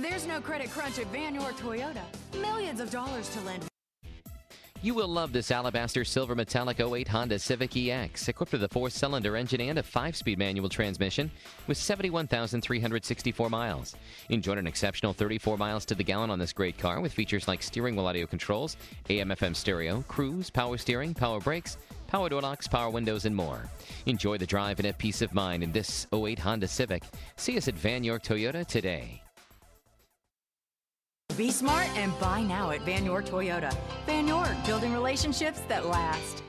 There's no credit crunch at Vann York Toyota. Millions of dollars to lend. You will love this Alabaster Silver Metallic 08 Honda Civic EX, equipped with a four cylinder engine and a five speed manual transmission with 71,364 miles. Enjoy an exceptional 34 miles to the gallon on this great car with features like steering wheel audio controls, AM FM stereo, cruise, power steering, power brakes, power door locks, power windows, and more. Enjoy the drive and have peace of mind in this 08 Honda Civic. See us at Vann York Toyota today. Be smart and buy now at Vann York Toyota. Vann York, building relationships that last.